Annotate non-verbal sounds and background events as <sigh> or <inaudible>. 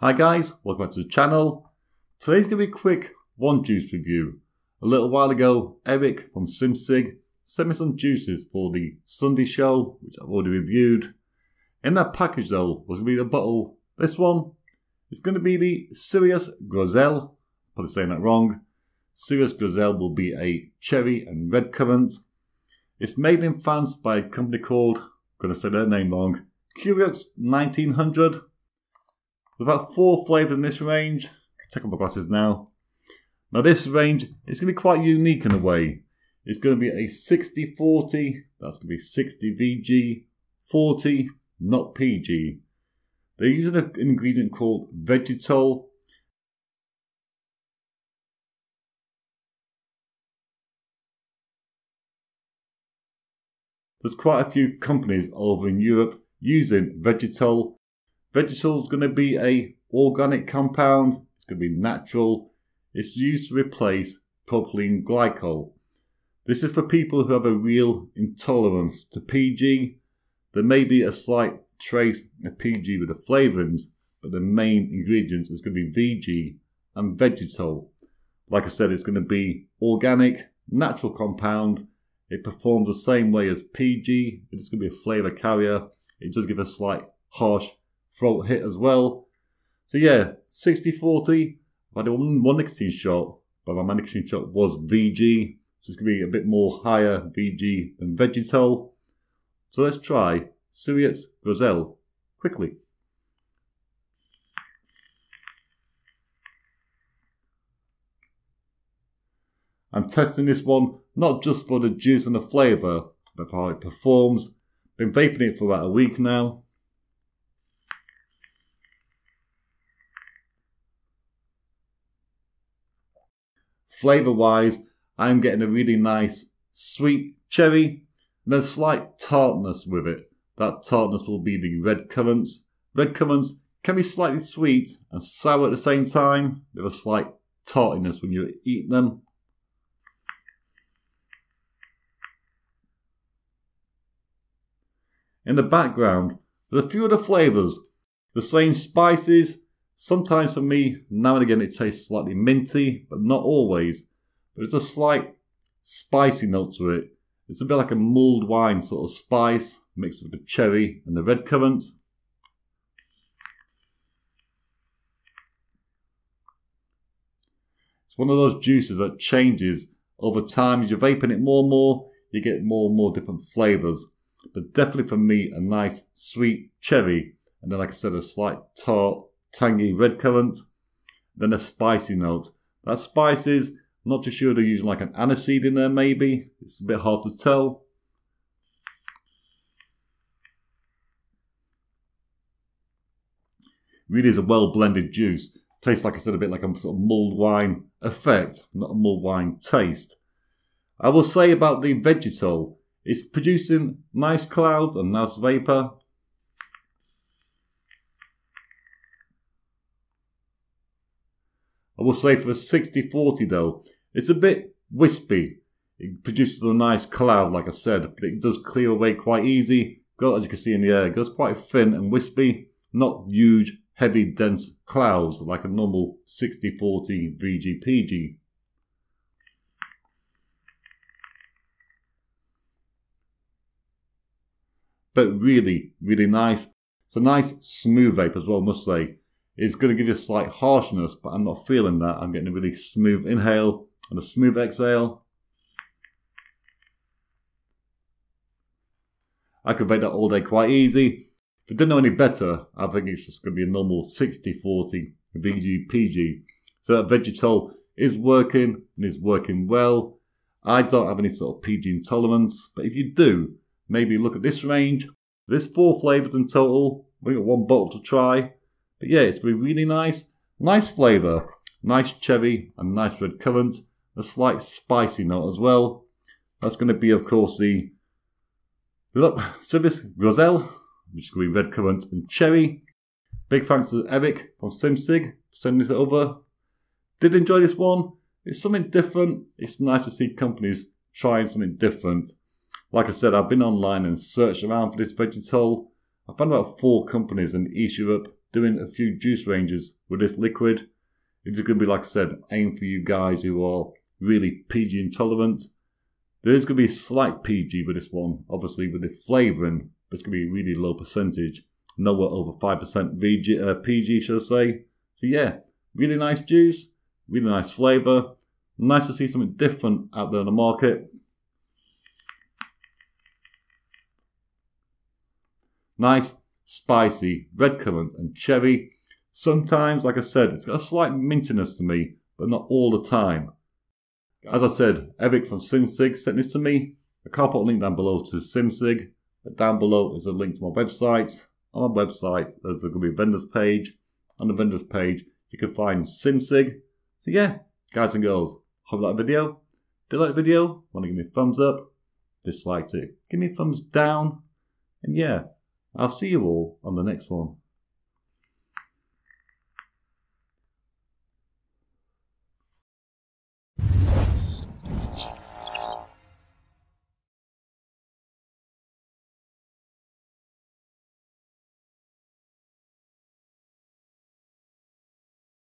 Hi guys, welcome back to the channel. Today's going to be a quick one juice review. A little while ago, Eric from SimSig sent me some juices for the Sunday show, which I've already reviewed. In that package though, was going to be the bottle, this one. It's going to be the Cerise Groseille. Probably saying that wrong. Cerise Groseille will be a cherry and red currant. It's made in France by a company called, I'm going to say their name wrong, Curieux 1900. There's about four flavours in this range. Check out my glasses now. Now this range is going to be quite unique in a way. It's going to be a 60-40, that's going to be 60 VG, 40, not PG. They're using an ingredient called Vegetol. There's quite a few companies over in Europe using Vegetol Vegetol is going to be a organic compound. It's going to be natural. It's used to replace propylene glycol. This is for people who have a real intolerance to PG. There may be a slight trace of PG with the flavourings, but the main ingredients is going to be VG and Vegetol. Like I said, it's going to be organic, natural compound. It performs the same way as PG. It's going to be a flavour carrier. It does give a slight harsh throat hit as well. So yeah, 60-40. I had one, one nicotine shot, but my nicotine shot was VG. So it's going to be a bit more higher VG than Vegetol. So let's try Cerise Groseille quickly. I'm testing this one not just for the juice and the flavour, but for how it performs. Been vaping it for about a week now. Flavour wise, I'm getting a really nice sweet cherry and a slight tartness with it. That tartness will be the red currants. Red currants can be slightly sweet and sour at the same time, with a slight tartiness when you eat them. In the background, there's a few other flavours. The same spices, Sometimes for me, now and again, it tastes slightly minty, but not always. But it's a slight spicy note to it. It's a bit like a mulled wine sort of spice, mixed with the cherry and the red currant. It's one of those juices that changes over time. As you're vaping it more and more, you get more and more different flavours. But definitely for me, a nice sweet cherry. And then, like I said, a slight tart tangy red currant, then a spicy note. That spices, not too sure they're using like an aniseed in there maybe. It's a bit hard to tell. Really is a well blended juice. Tastes like I said a bit like a sort of mulled wine effect, not a mulled wine taste. I will say about the Vegetol, it's producing nice clouds and nice vapour. I will say for a 60-40 though, it's a bit wispy. It produces a nice cloud, like I said, but it does clear away quite easy. Got, as you can see in the air, it goes quite thin and wispy, not huge, heavy, dense clouds like a normal 60-40 VGPG. But really, really nice. It's a nice smooth vape as well, must say is going to give you a slight harshness, but I'm not feeling that. I'm getting a really smooth inhale and a smooth exhale. I could make that all day quite easy. If I didn't know any better, I think it's just going to be a normal 60-40 VG-PG. So that Vegetol is working and is working well. I don't have any sort of PG intolerance, but if you do, maybe look at this range. There's four flavours in total. We've got one bottle to try. But yeah, it's really nice. Nice flavour. Nice cherry and nice red currant. A slight spicy note as well. That's going to be, of course, the <laughs> Service Gozelle, which is going to be red currant and cherry. Big thanks to Eric from SimSig for sending this over. Did enjoy this one. It's something different. It's nice to see companies trying something different. Like I said, I've been online and searched around for this Vegetol. I found about four companies in East Europe doing a few juice ranges with this liquid. It's going to be, like I said, aimed for you guys who are really PG intolerant. There is going to be a slight PG with this one, obviously with the flavouring, but it's going to be a really low percentage. Nowhere over 5% VG, uh, PG, should I say. So yeah, really nice juice, really nice flavour. Nice to see something different out there in the market. Nice, spicy, red currant and cherry. Sometimes, like I said, it's got a slight mintiness to me, but not all the time. As I said, Eric from SimSig sent this to me. I can't put a link down below to SimSig, but down below is a link to my website. On my website, there's going to be a vendors page. On the vendors page, you can find SimSig. So yeah, guys and girls, hope you like the video. Did you like the video? Want to give me a thumbs up? Dislike it? Give me a thumbs down. And yeah, I'll see you all on the next one.